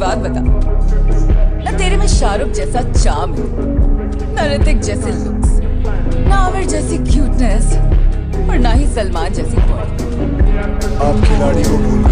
बात बता। ना तेरे में शाहरुख जैसा चाम है ना ऋतिक जैसे लुक्स, ना आमिर जैसी क्यूटनेस और ना ही सलमान जैसी बॉडी आप खिलाड़ी को भूल गए